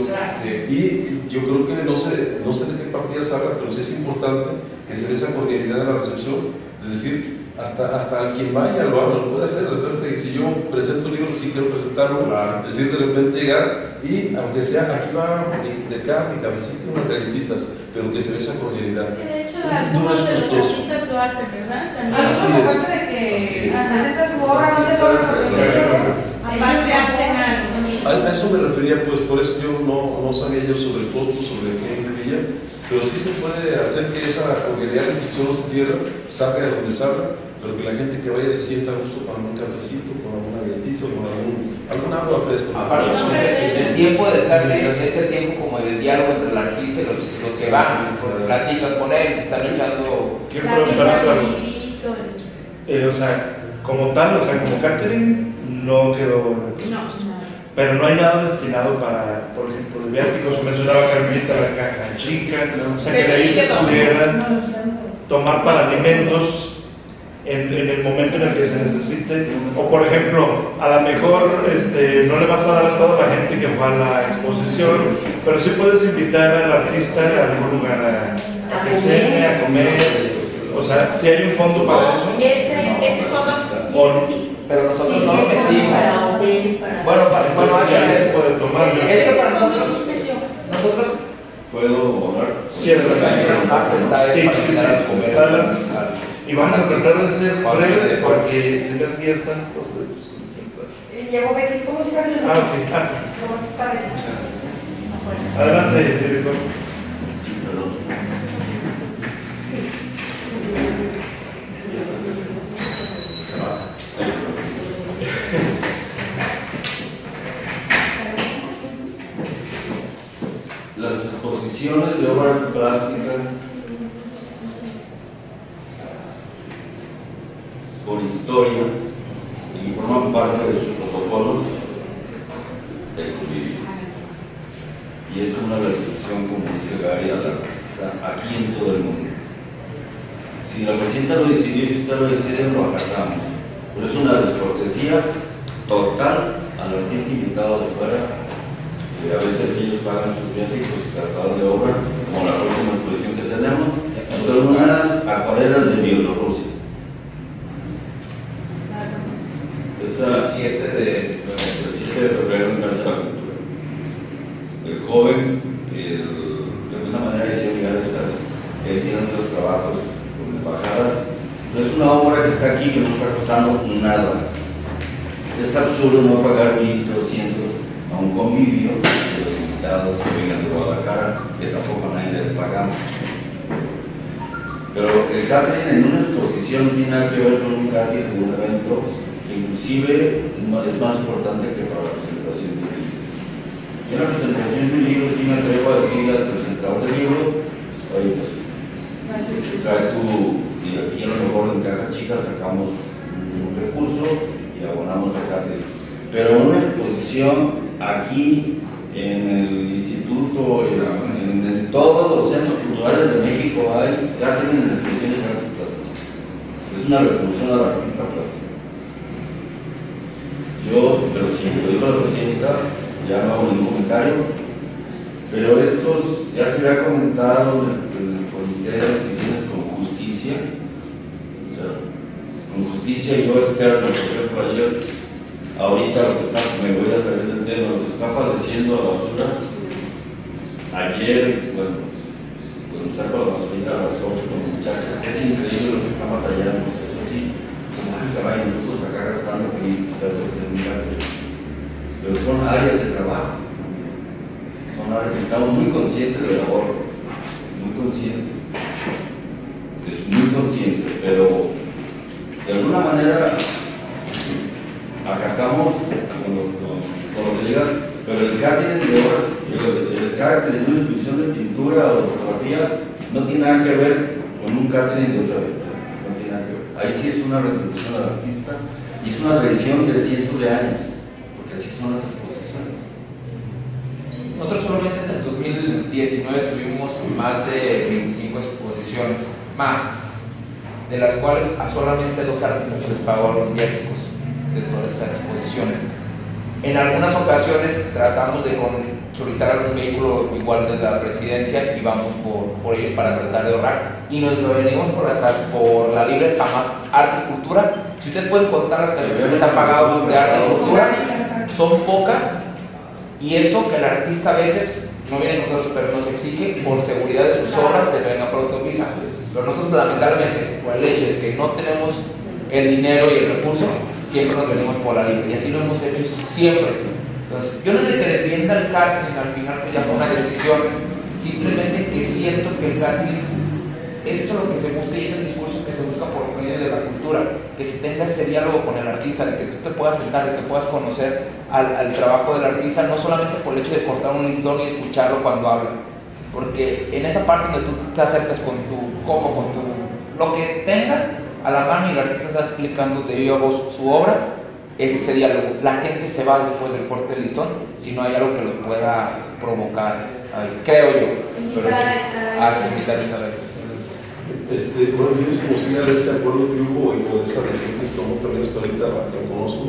Y yo creo que no sé, no sé de qué partida salga, pero sí es importante que se dé esa cordialidad en la recepción, de decir, hasta, hasta quien vaya lo haga, lo puede hacer. De repente, si yo presento un libro, si quiero presentarlo, decir de repente llegar y, aunque sea, aquí va de, de acá, mi cabecita, unas galletitas, pero que se dé esa cordialidad. Que de hecho algunos de los artistas lo hacen, ¿verdad? También. Así es. aparte de que es. presentan su obra, no te sí. A, a eso me refería, pues por eso yo no, no sabía yo sobre el costo, sobre qué incluía, pero sí se puede hacer que esa cordialidad no se pierda, salga de donde salga, pero que la gente que vaya se sienta a gusto con un cafecito, con alguna galletita, con algún, algún agua fresca. Aparte, No, el, tiempo de Carmen es ese tiempo como de diálogo entre el artista y los, los que van, porque platican con él, están echando. Quiero preguntarles algo. Eh, o sea, como tal, o sea, como catering, no quedó. No, no. Pero no hay nada destinado para, por ejemplo, de viáticos. Mencionaba Carmelita la caja chica, o sea, que de ahí se pudieran tomar para alimentos en, en el momento en el que se necesite. O, por ejemplo, a lo mejor este, no le vas a dar a toda la gente que fue a la exposición, pero sí puedes invitar al artista a algún lugar a, a que cene, a comer. O sea, si hay un fondo para eso. Ese, ese fondo, sí, sí, sí. Pero Sí, nosotros sí, no lo metimos. para hoteles, para... Bueno, para, bueno, Pues, sí, se puede tomar. Es que para nosotros- sí se. Nosotros, ¿Puedo? Sí, parte está Sí, sí, sí. Adelante. Y vamos a tratar de ser breves porque si las guías están pues, Eh, Llegó Becky, ¿cómo estás? Ah, ok. Ah, ¿Cómo estás? adelante, director. Sí, perdón. Las de obras plásticas por historia y forman parte de sus protocolos del convivio. Y es una reflexión, como dice Gary, al artista aquí en todo el mundo. Si la presidenta lo decidió si usted lo decide, lo acatamos. Pero es una descortesía total al artista invitado de fuera. Que a veces ellos pagan sus viáticos y cargador de obra, como la próxima exposición que tenemos, son unas acuarelas de Bielorrusia. Esa, El 7 de. el 7 de febrero en Casa de la Cultura. El joven, de alguna manera, decía llegar esas, él tiene otros trabajos con embajadas. No es una obra que está aquí que no está costando nada. Es absurdo no pagar 1.200 a un convivio de los invitados que vengan de Guadalajara, que tampoco a nadie les pagamos. Pero el catering en una exposición tiene nada que ver con un catering de un evento que inclusive es más importante que para la presentación de un libro. Y en la presentación de un libro sí me atrevo a decirle al presentador del libro, oye, pues trae tu, y aquí a lo mejor en caja chica sacamos un recurso y abonamos al catering. Pero una exposición aquí en el instituto, en, todos los centros culturales de México hay catering en exposiciones de artes plásticas. Es una revolución al artista plástico. Yo, pero si lo dijo la presidenta, ya no hago ningún comentario, pero estos ya se había comentado en el, el comité de adquisiciones con justicia, o sea, con justicia yo externo, por ejemplo, ayer, ahorita lo que está, me voy a salir del tema, lo que está padeciendo la basura, ayer, bueno, cuando saco la basurita a las 8 con los muchachos, es increíble lo que están batallando, es así, como, ay, caray, nosotros acá gastando 500 pesos en pero son áreas de trabajo, son áreas, estamos muy conscientes del ahorro, muy conscientes, es muy consciente, pero de alguna manera acatamos con lo, con, lo que digan, pero el catering de obras, el, catering de una institución de pintura o de fotografía no tiene nada que ver con un catering de otra ver. Ahí sí es una retribución al artista y es una tradición de cientos de años, porque así son las exposiciones. Nosotros solamente en el 2019 tuvimos más de 25 exposiciones, más, de las cuales a solamente dos artistas se les pagó a los viáticos de todas estas exposiciones. En algunas ocasiones tratamos de solicitar algún vehículo igual de la presidencia y vamos por, por ellos para tratar de ahorrar. Y nos lo venimos por, hasta, por la libre jamás arte y cultura. Si ustedes pueden contar las canciones que han pagado de arte y cultura, son pocas. Y eso que el artista a veces no viene con nosotros, pero nos exige por seguridad de sus obras que se venga pronto visa. Pero nosotros lamentablemente, por el hecho de que no tenemos el dinero y el recurso, siempre nos venimos libre. Y así lo hemos hecho siempre. Entonces, yo no es de que defienda el catering, al final pues ya fue una decisión, simplemente que siento que el catering es eso lo que se busca y es el discurso que se busca por medio de la cultura, que se tenga ese diálogo con el artista, de que tú te puedas sentar, de que puedas conocer al, al trabajo del artista, no solamente por el hecho de cortar un listón y escucharlo cuando habla, porque en esa parte donde tú te acercas con tu coco, con tu lo que tengas a la mano y el artista está explicando de viva voz su obra, ese es el diálogo. La gente se va después del corte del listón si no hay algo que los pueda provocar, ahí, creo yo. Pero sí, hasta invitar a ahí. Este, bueno, yo como si de ese acuerdo que hubo y de esa decisión que se tomó también hasta ahorita la conozco.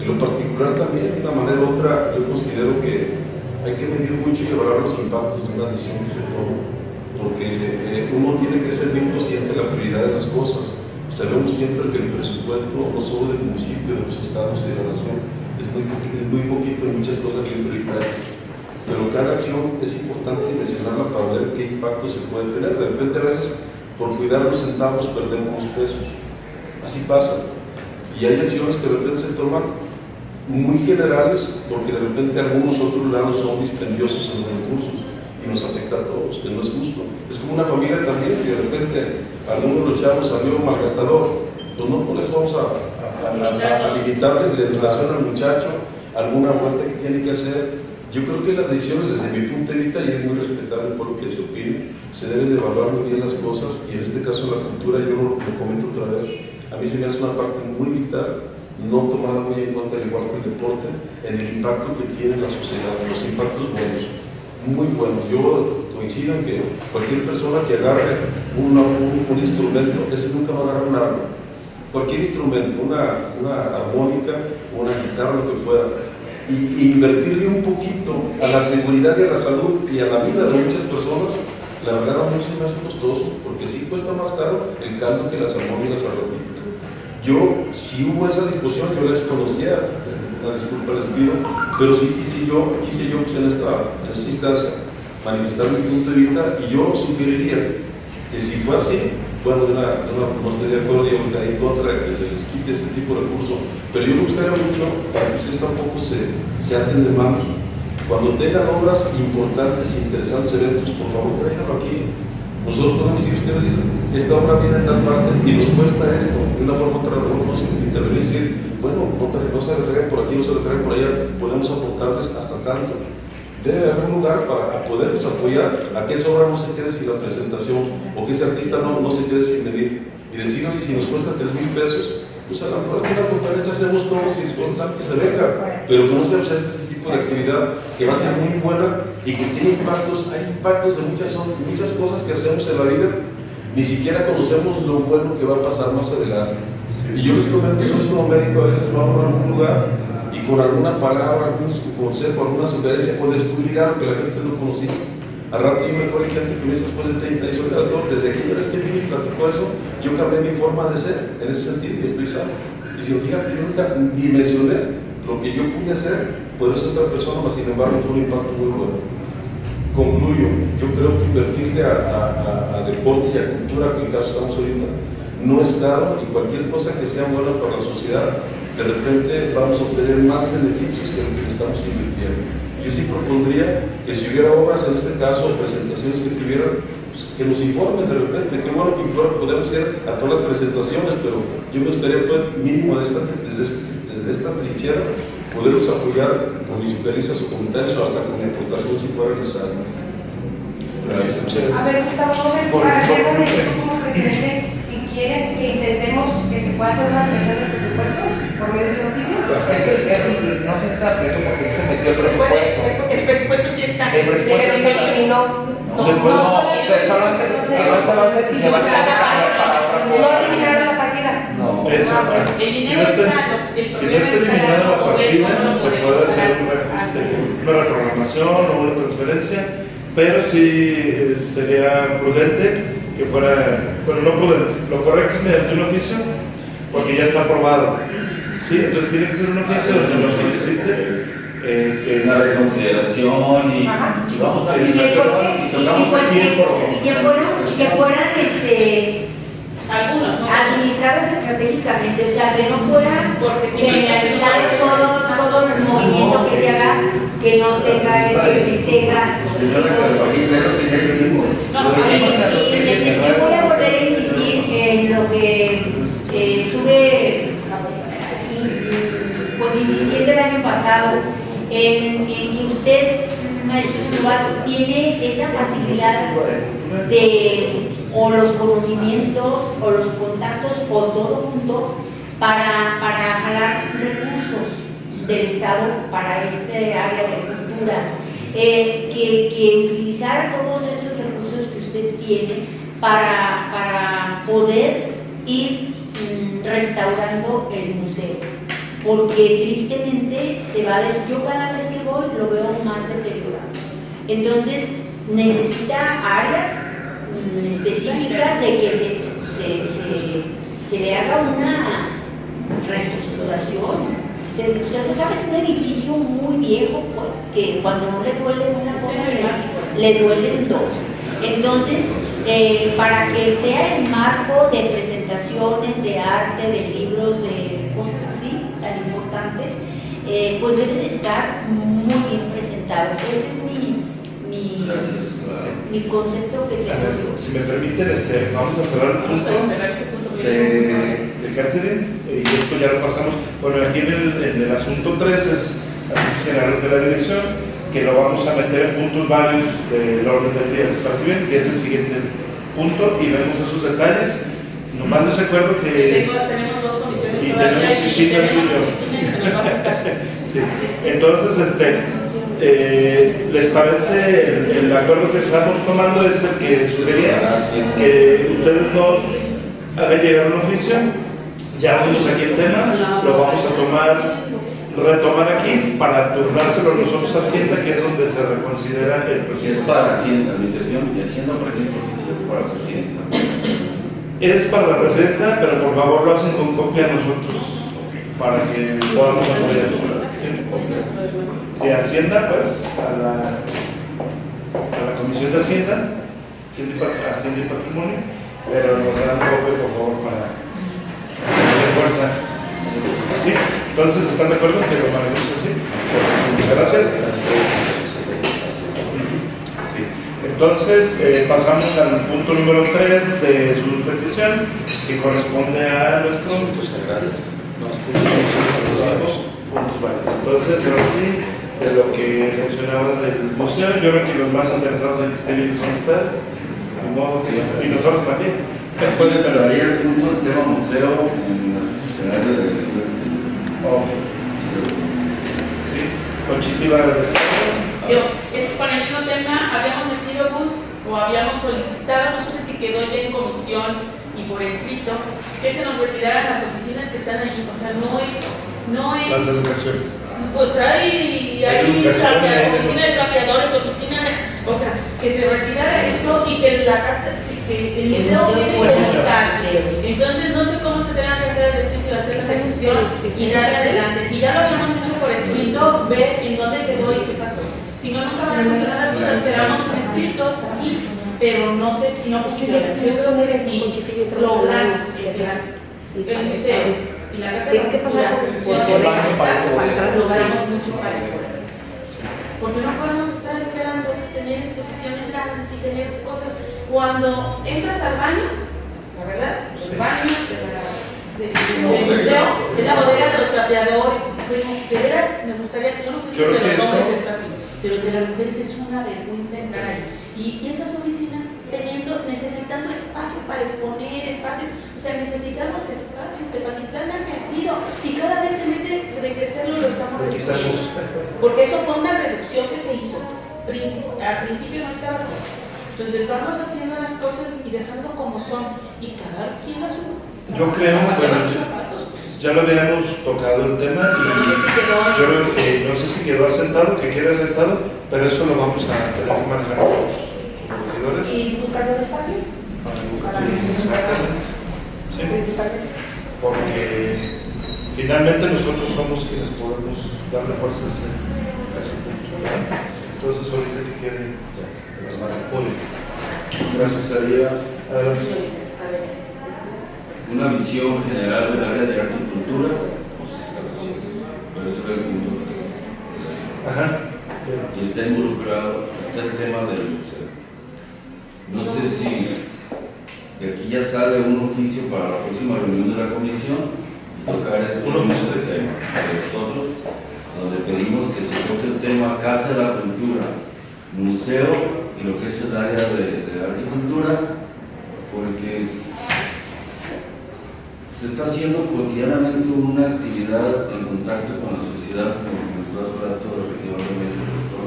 En lo particular también, de una manera u otra, yo considero que hay que medir mucho y evaluar los impactos de una decisión que se toma, porque eh, uno tiene que ser bien consciente de la prioridad de las cosas. Sabemos siempre que el presupuesto, no solo del municipio, de los estados y de la nación, es muy, poquito en muchas cosas bien prioritarias. Pero cada acción es importante dimensionarla para ver qué impacto se puede tener. De repente a veces por cuidar los centavos perdemos los pesos. Así pasa. Y hay acciones que de repente se toman muy generales porque de repente algunos otros lados son dispendiosos en los recursos y nos afecta a todos, que no es justo. Es como una familia también, si de repente alguno de los chavos salió malgastador, pues no pues les vamos a, a, a, a limitarle la educación al muchacho, alguna vuelta que tiene que hacer. Yo creo que las decisiones desde mi punto de vista, y es muy respetable por lo que se opine, se deben de evaluar muy bien las cosas y en este caso la cultura, yo lo, lo comento otra vez, a mí se me hace una parte muy vital no tomada muy en cuenta, al igual que el deporte, en el impacto que tiene en la sociedad, los impactos buenos, muy buenos. Yo coincido en que cualquier persona que agarre una, un, un, instrumento, ese nunca va a agarrar un arma. Cualquier instrumento, una, una armónica, una guitarra, lo que fuera, y, y invertirle un poquito a la seguridad y a la salud y a la vida de muchas personas, la verdad a mí se me hace costoso, porque sí cuesta más caro el caldo que las armónicas arrojitas. Yo, si hubo esa discusión, yo les conocía, una disculpa les pido, pero sí quise yo, quise yo pues, en, esta, en esta instancia manifestar mi punto de vista y yo sugeriría que si fue así, bueno, una, no estaría de acuerdo y votaría en contra de que se les quite ese tipo de recursos, pero yo me gustaría mucho para que ustedes tampoco se, se aten de manos. Cuando tengan obras importantes, interesantes, eventos, por favor, tráiganlo aquí. Nosotros podemos decir, ustedes dicen, esta obra viene en tal parte y nos cuesta esto, de una forma u otra, podemos intervenir y decir, bueno, no, se retraigan por aquí, no se retraigan por allá, podemos aportarles hasta tanto. Debe haber un lugar para poderlos apoyar a que esa obra no se quede sin la presentación o que ese artista no, se quede sin venir. Y decir, oye, si nos cuesta 3 mil pesos, pues a lo mejor esta conferencia hacemos todos y después que se venga, pero que no se ausente este tipo de actividad que va a ser muy buena y que tiene impactos, hay impactos de muchas, muchas cosas que hacemos en la vida, ni siquiera conocemos lo bueno que va a pasar más adelante. Y yo les comento, yo como médico a veces vamos a algún lugar y con alguna palabra, algún consejo, alguna sugerencia, o descubrir algo que la gente no conocía. Al rato yo me acuerdo que gente que después de 30 años, doctor, desde que yo que vine y platico eso, yo cambié mi forma de ser en ese sentido y estoy sano. Y si fíjate, yo nunca dimensioné lo que yo pude hacer, por eso otra persona, mas sin embargo fue un impacto muy bueno. concluyo, yo creo que invertirle a, a- a- a deporte y a cultura, que en caso estamos ahorita, no es caro y cualquier cosa que sea buena para la sociedad, de repente vamos a obtener más beneficios que lo que estamos invirtiendo. Yo sí propondría que si hubiera obras, en este caso, presentaciones que tuvieran, pues, que nos informen de repente. Qué bueno que podemos hacer a todas las presentaciones, pero yo me gustaría, pues, mínimo de esta, desde, este- desde esta trinchera, poderlos apoyar con mis sugerencias o comentarios o hasta con mi aportación si fuera necesario. A ver, Gustavo, José, Por- para hacer por- un equipo como presidente, si quieren que intentemos que se pueda hacer una ampliación del presupuesto por medio de un oficio. Es que es- no se está preso porque se metió el presupuesto. el presupuesto sí está. El presupuesto Pero se eliminó. Se puede- No, pero solamente se que no se va a hacer y se va a hacer para para otra No eliminaron la partida. No. Eso, El si dinero no está, el si no está está eliminada la partida, se puede hacer usar. un reajuste, Así. una reprogramación o una transferencia, pero sí eh, sería prudente que fuera, bueno, no prudente, lo correcto es mediante un oficio, porque ya está aprobado. ¿sí? Entonces tiene que ser un oficio donde lo solicite. eh, que Una reconsideración y, y vamos a ¿Y el por qué? y Y, y que fueran este, Algunos, ¿no? administradas estratégicamente, o sea, que no fuera Porque si no, generalizar todo, todo el movimiento que se haga, que no tenga este, este gasto. Señora Carolina, es lo que ya decimos. No, Lo Y, yo voy a volver a insistir en lo que eh, estuve así, pues insistiendo el año pasado, en, en que usted, maestro tiene esa facilidad de o los conocimientos o los contactos o todo junto para, para jalar recursos del Estado para este área de cultura. Eh, que, que utilizara todos estos recursos que usted tiene para, para poder ir mm, restaurando el museo. Porque tristemente se va de, yo cada vez que voy lo veo más deteriorado. Entonces necesita áreas específicas de que se, se, le haga una reestructuración. Usted, no sabe, es un edificio muy viejo, pues, que cuando no le duele una cosa, le, le duelen dos. Entonces, eh, para que sea el marco de presentaciones, de arte, de libros, de cosas así tan importantes, eh, pues debe de estar muy bien presentado. Ese es mi. Mi concepto que A tengo ver, yo. si me permiten, este, vamos a cerrar el punto de, de catering y esto ya lo pasamos. Bueno, aquí en el, en el asunto 3 es asuntos generales de la dirección, que lo vamos a meter en puntos varios del orden del día, ¿les parece bien? Que es el siguiente punto y vemos esos detalles. Nomás les recuerdo que... Tengo- tenemos dos comisiones Y tenemos y tenemos. Sí. Entonces, este, eh, ¿les parece el, el acuerdo que estamos tomando es el que sugería que ustedes nos hagan llegar un oficio? Ya vimos aquí el tema, lo vamos a tomar, retomar aquí para turnárselo nosotros a Hacienda, que es donde se reconsidera el Si es presupuesto. para Hacienda, administración y Hacienda, ¿para qué es? Para Hacienda. Es para la receta, pero por favor lo hacen con copia a nosotros, para que podamos apoyar. ¿sí? Si Hacienda, pues, a la, a la Comisión de Hacienda, Hacienda y Patrimonio, pero nos dan copia, por favor, para darle fuerza. ¿Sí? Entonces, ¿están de acuerdo que lo manejemos así? Muchas gracias. Sí. Entonces, eh, pasamos al punto número 3 de su petición, que corresponde a nuestro puntos varios. Entonces, ahora sí, de lo que mencionaba del museo, yo creo que los más interesados en que esté bien son ustedes, y nosotros también. Después esperaría el punto del tema museo en los escenarios de Ok. Sí, Conchita iba a. Yo, es con el mismo tema, habíamos metido bus o habíamos solicitado, no sé si quedó ya en comisión y por escrito, que se nos retiraran las oficinas que están ahí. O sea, no es, no es. Pues hay, Hay hay educación, trapea- hay- oficina de trapeadores, oficina de. O sea, que se retirara eso y que la casa, que, que el Que museo como tal. museo. Entonces, no sé cómo se tenga que hacer el de hacer la ejecución y darle adelante. Si ya lo habíamos hecho por escrito, ver en dónde quedó y qué pasó. Si no, nunca van a funcionar las cosas. Quedamos escritos aquí, pero no sé, no funciona. Yo creo que si logramos el museo y la casa de la cultura funcionan, logramos mucho para el pueblo. Porque no podemos estar esperando tener exposiciones grandes y tener cosas. Cuando entras al baño, la verdad, el baño del museo, es la bodega de los trapeadores. De veras, me gustaría, yo no sé si de que los hombres está así, pero de las mujeres es una vergüenza entrar ahí. Y, y esas oficinas teniendo, necesitando espacio para exponer, espacio, o sea, necesitamos espacio. Tepatitlán ha crecido y cada vez en vez de, de crecerlo lo estamos reduciendo. Porque eso fue una reducción que se hizo. Al principio no estaba así. Entonces vamos haciendo las cosas y dejando como son y cada quien su. Yo creo, bueno. Ya lo habíamos tocado el tema Sí, y yo que no sé si quedó asentado, que quede asentado, pero eso lo vamos a tener que manejar los Y buscando un espacio. Sí, principalmente. porque finalmente nosotros somos quienes podemos darle fuerza a ese, a ese punto. ¿verdad? Entonces ahorita que quede muy bien. Gracias, Sería Adelante. Una visión general del área de arte y cultura, pues instalaciones. Pero era el punto tres. Ajá. Bien. Y está involucrado, está el tema del museo. No sé si de aquí ya sale un oficio para la próxima reunión de la comisión y tocar este Un oficio de qué? tema de nosotros, donde pedimos que se toque el tema Casa de la Cultura, museo y lo que es el área de, de arte y cultura, porque se está haciendo cotidianamente una actividad en contacto con la sociedad, como nos lo ha todo repetidamente el doctor.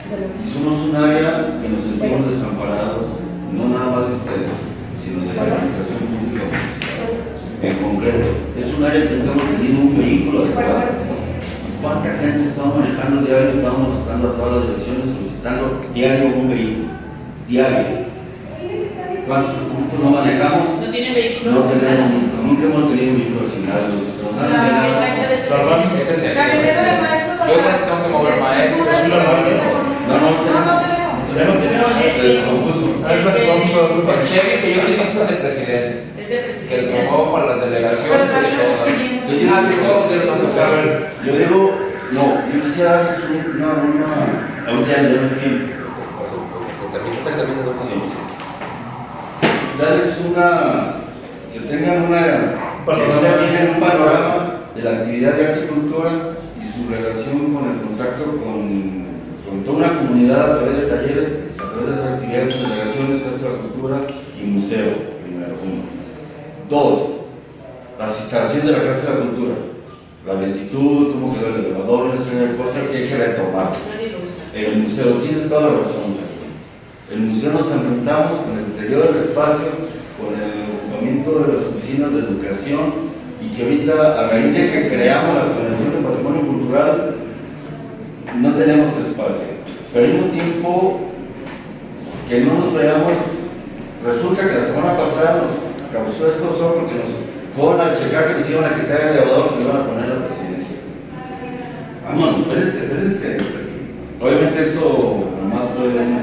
Y somos un área que nos sentimos desamparados, no nada más de ustedes, sino de la administración pública. En concreto, es un área que estamos teniendo un vehículo adecuado. ¿Cuánta gente estamos manejando diario? Estamos estando a todas las direcciones solicitando diario un vehículo. Diario. ¿Cuántos no manejamos? No vehículos. No tenemos, nunca hemos tenido vehículos asignados. Nos han asignado- Yo las pues tengo que mover maestros. No, no, No, no tenemos. Ya no tenemos. Se descompuso. Es la que vamos a darle para El Chevy que yo utilizo es de presidencia, Es de que lo presidencia. muevo para las delegaciones. Yo digo sí, todo tiene tanto A ver, Yo digo, no, yo quisiera darles una, ahorita ya no tiempo. Termino 30 minutos. Sí. Darles una, que tengan una, que tienen un panorama de la actividad de arte y cultura y su relación con el contacto con, con toda una comunidad a través de talleres, a través de las actividades de delegaciones, casa de la cultura y museo, primero uno. Dos, las instalaciones de la Casa de la Cultura, la lentitud, cómo quedó el elevador, una serie de cosas que hay que retomar. El museo tiene toda la razón. El museo nos enfrentamos con el interior del espacio, con el ocupamiento de las oficinas de educación y que ahorita, a raíz de que creamos la Planeación de Patrimonio Cultural, no tenemos espacio. Pero al mismo tiempo que no nos veamos, resulta que la semana pasada nos causó escosor porque nos fueron a checar que nos iban a quitar el elevador que nos iban a poner la presidencia. Vámonos, espérense, espérense. Obviamente eso nomás fue un...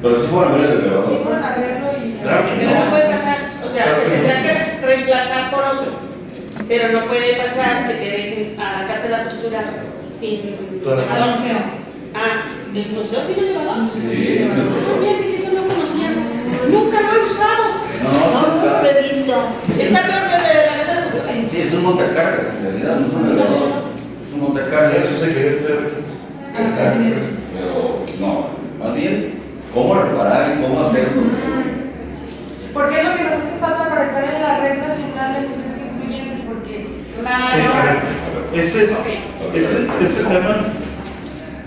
Pero sí fueron a ver el Sí, elevador. fueron a verlo y. Claro que no puede pasar, o sea, Claro se que tendrá que reemplazar por otro. Pero no puede pasar que te dejen a la Casa de la Cultura sin Claro. al museo. Ah, ¿el museo tiene elevador? Sí. No, fíjate que eso no conocía. Nunca lo he usado. No, No, no. Está peor que el de la Casa de la Cultura. Sí, es un montacargas, en realidad no es un elevador. Es un montacargas. eso se quería traer aquí. Exacto. Pero no, más bien, cómo reparar y cómo hacerlo. Porque es lo que nos hace falta para estar en la red nacional de museos incluyentes, porque nada Ese, ese, ese tema,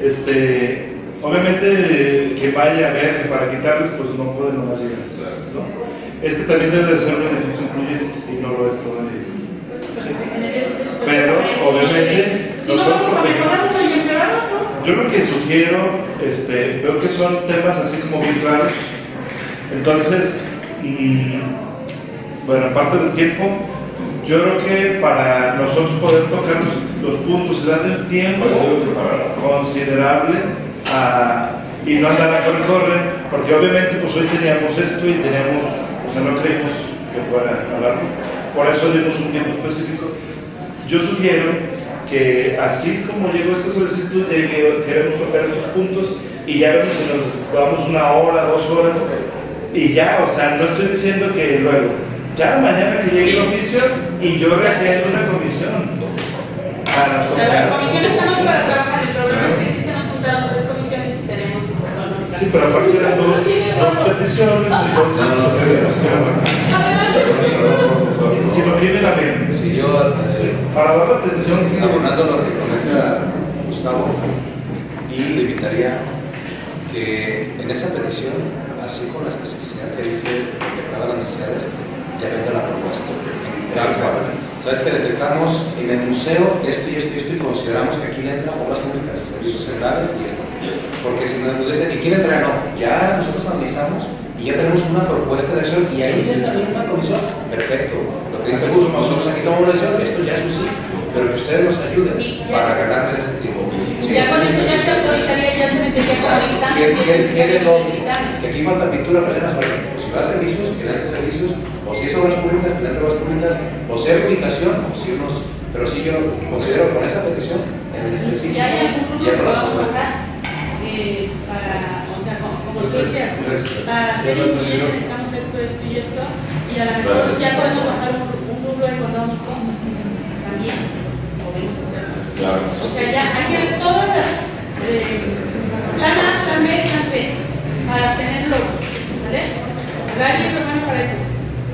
este, obviamente que vaya a ver que para quitarles, pues no pueden nomás llegar, ¿no? Este también debe de ser un edificio incluyente y no lo es todavía. Pero, obviamente, no nosotros ¿no? Yo lo que sugiero, este, veo que son temas así como bien claros. Entonces, mm, bueno, aparte del tiempo, yo creo que para nosotros poder tocar los, los puntos y darle el tiempo considerable a, y no andar a correr, corre, porque obviamente pues hoy teníamos esto y teníamos, o sea, no creímos que fuera a largo. Por eso dimos un tiempo específico. Yo sugiero que así como llegó esta solicitud, llegue, queremos tocar estos puntos y ya vemos si nos damos una hora, dos horas y ya, o sea, no estoy diciendo que luego, ya mañana que llegue el oficio y yo reaccione una comisión. Para O sea, las comisiones estamos para trabajar, el problema es que sí se nos juntaron tres comisiones y tenemos... Sí, pero aparte eran dos, dos peticiones, entonces que si, si lo tiene la bien. Si yo, Para dar atención, abonando lo que comenta Gustavo, y le invitaría que en esa petición, así con la especificidad que dice de cada las necesidades, ya venga la propuesta. Sabes que detectamos en el museo esto y esto y esto y consideramos que aquí le entra obras públicas, servicios generales y esto. Porque si nos dicen que quiere entrar, no, ya nosotros analizamos y ya tenemos una propuesta de acción y ahí en esa misma comisión, perfecto. Lo que dice Gus, nosotros aquí tomamos una decisión, esto ya es un sí, pero que ustedes nos ayuden Sí, ya. para ganar en ese tiempo. Ya con eso ya se autorizaría, ya se metería como dictamen. Y aquí falta pintura, pues ya nos si va a servicios, que le den servicios, si es obras públicas, den obras públicas, o sea comunicación, o si unos. Pero sí yo considero con esta petición en el Si específico. hay algún grupo que la propuesta. bajar eh, para, o sea, como, como tú Pues, decías, gracias. para hacer libro. necesitamos esto, esto y esto, y a lo mejor Gracias. ya podemos bajar un, un rubro económico también, podemos hacerlo. Claro. O sea, ya hay que ver todas las, eh, plan A, plan B, plan C, para tenerlo, ¿sale? Es bueno para eso.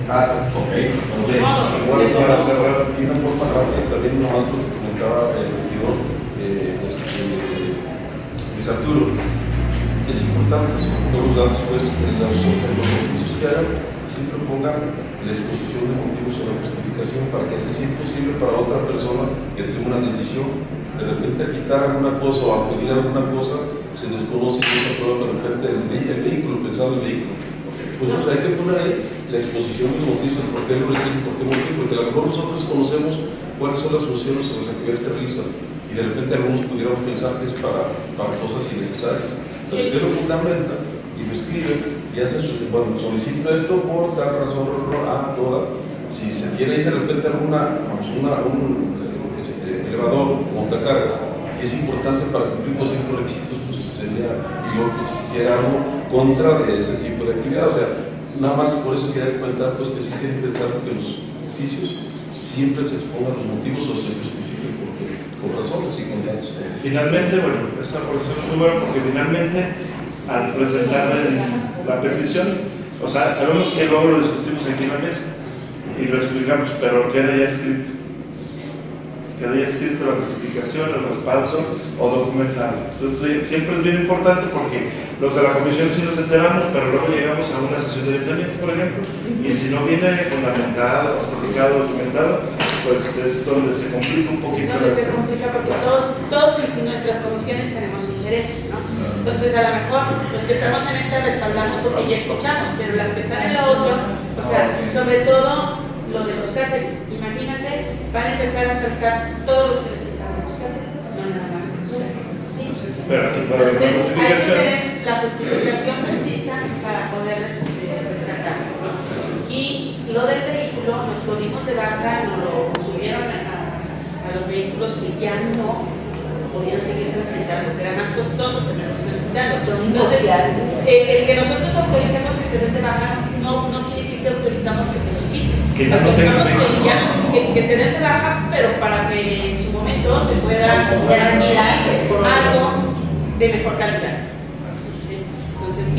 Ah, Ok, entonces, Igual para cerrar, de una forma rápida, también nomás lo que comentaba el regidor, eh, este, Luis Arturo. Es importante, sobre todos los datos, pues, en los, en oficios que hagan, siempre pongan la exposición de motivos o la justificación para que sea imposible para otra persona que tome una decisión, de repente a quitar alguna cosa o a pedir alguna cosa, se desconoce y no se aprueba de repente el, el vehículo, pensado el vehículo. Pues, pues, hay que poner ahí la exposición de los motivos, el por qué lo retiene, por qué porque a lo mejor nosotros conocemos cuáles son las funciones o las actividades realizan y de repente algunos pudiéramos pensar que es para, para cosas innecesarias. Entonces, usted lo fundamenta y lo escribe y hace bueno, solicito esto por tal razón, a toda. Si se tiene ahí de repente alguna, vamos, una, un este, elevador, montacargas, es importante para cumplir los cinco requisitos, pues sería, yo hiciera algo contra de ese tipo de actividad. O sea, nada más por eso quería comentar pues, que sí sería interesante que los oficios siempre se expongan los motivos o se justifiquen con razones y con datos. Finalmente, bueno, esta posición es muy buena porque finalmente al presentar la petición, o sea, sabemos que luego lo discutimos aquí en la mesa y lo explicamos, pero queda ya escrito. Queda ya escrito la justificación, el respaldo o documentado. Entonces, siempre es bien importante porque los de la comisión sí nos enteramos, pero luego llegamos a una sesión de ayuntamiento, por ejemplo, y si no viene fundamentado, justificado, documentado, pues es donde se complica un poquito la se complica porque todos, todos nuestras comisiones tenemos intereses, ¿no? Entonces, a lo mejor los que estamos en esta respaldamos porque ya escuchamos, pero las que están en la otra, o sea, sobre todo lo de los catering, imagínate, van a empezar a saltar todos los que les no nada más. Cultura, ¿sí? Pero aquí para la Entonces, tener la justificación precisa para poder este, rescatarlo, ¿no? Y lo del vehículo, nos lo dimos de baja, nos lo subieron a, a los vehículos que ya no podían seguir transitando, que era más costoso tenerlos transitando. Son Entonces, eh, el que nosotros autoricemos que se den de baja no, no quiere decir que autorizamos que se los quiten. Que ya no tengan Autorizamos que, ya- que, que se den de baja, pero para que en su momento se pueda por algo de mejor calidad.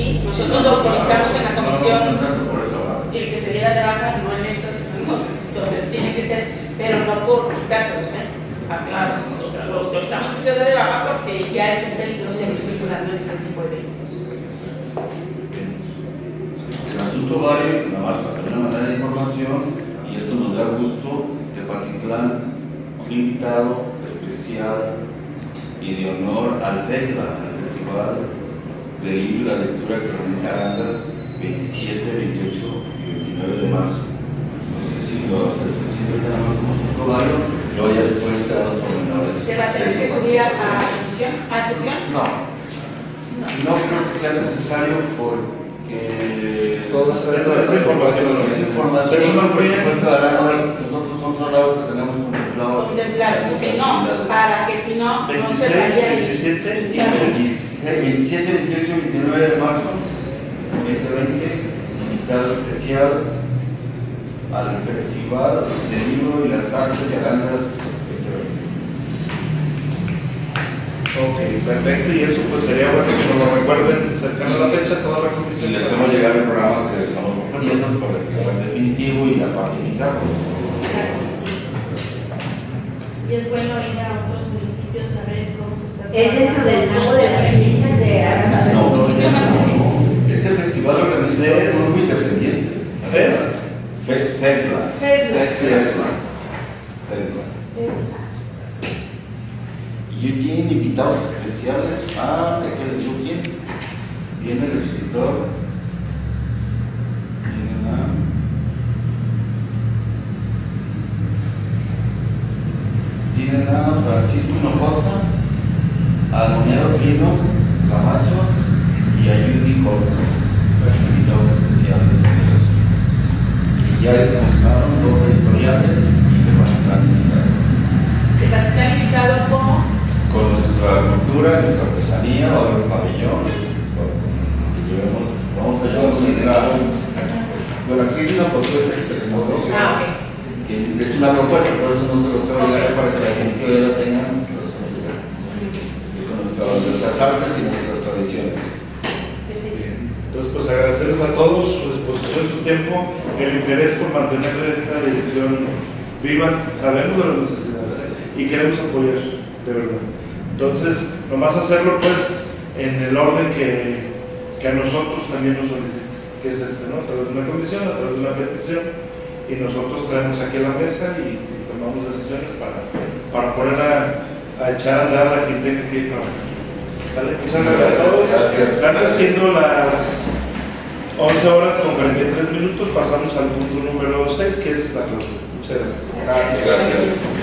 Sí. Entonces sí, nosotros lo autorizamos en la comisión parte. el que se diera de baja, no en estas, no, donde tiene que ser, pero no por quitárselos, ¿eh? Aclaro, lo autorizamos que se dé de baja porque ya es un peligro seguir circulando en ese tipo de vehículos. El asunto vale, nada más una manera de información, y esto nos da gusto, de Patitlán, un invitado especial y de honor al FESLA, al Festival del Libro y la Lectura que organiza Arandas 27, 28 y 29 de marzo. Entonces, si los necesitan, nada más somos un barrio, luego ya después serán los pormenores. ¿Se va a tener que subir a, a comisión, a sesión? No, sea necesario porque Todo Es información. es información nosotros son tratados que tenemos contemplados. Contemplados, si no, para que si no, no se 26, vaya. 27 Y el 26 27, 28 y 29 de marzo 2020, invitado especial al Festival del Libro y las Artes de Arandas 2020. Ok, perfecto, y eso pues sería bueno que nos lo recuerden cercano a la fecha, toda la Y comisión. les hacemos llegar el programa que estamos proponiendo para el programa definitivo y la parte pues. Gracias. Y es bueno ir a otros municipios a ver cómo se está Es dentro del de las listas de Aranda. No, no, municipio más pequeño. no. Este festival lo organiza un grupo independiente. ¿Fest? Fe- FESLA. Fesla. FESLA. FESLA. Es- Y tienen invitados especiales. Ah, déjenme decir quién. Viene el escritor. Viene la. Tienen a Francisco Hinojosa, a Monero Trino Camacho y a Judy Jordan. Invitados especiales. Y ya encontraron dos editoriales que van a estar invitados que va a estar invitado como con nuestra cultura, nuestra artesanía, va a haber un pabellón. Bueno, y llevemos, vamos a llevar un liderazgo. Bueno, aquí hay una propuesta que se les mostró, Ah, que es una propuesta, por eso no se los va a llegar para que la gente que ya lo tenga, no se los va a llegar. Es con nuestras, nuestras artes y nuestras tradiciones. Bien. Entonces, pues agradecerles a todos su disposición, su tiempo, el interés por mantener esta dirección viva. Sabemos de las necesidades ¿eh? y queremos apoyar, de verdad. Entonces, nomás hacerlo pues en el orden que, que a nosotros también nos solicita, que es este, ¿no? A través de una comisión, a través de una petición, y nosotros traemos aquí a la mesa y, y tomamos decisiones para, para poner a, a echar a andar a quien tenga que trabajar. ¿Sale? Muchas gracias a todos. Gracias. Siendo las 11 horas con 43 minutos, pasamos al punto número 6, que es la clausura. Muchas gracias. Gracias. Gracias.